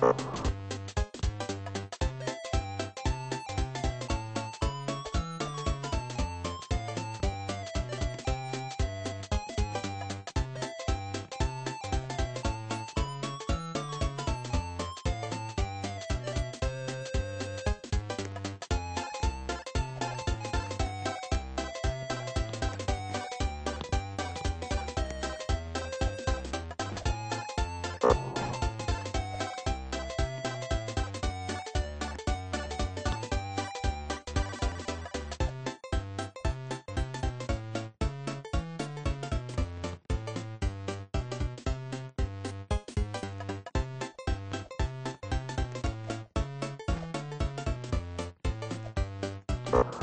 Uh-huh. You